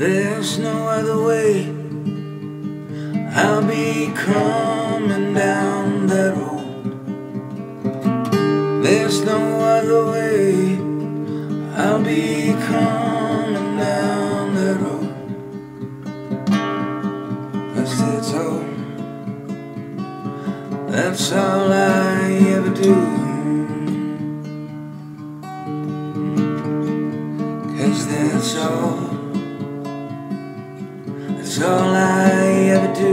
There's no other way. I'll be coming down that road. There's no other way. I'll be coming down that road. Cause that's all. That's all I ever do. Cause that's all. All I ever do.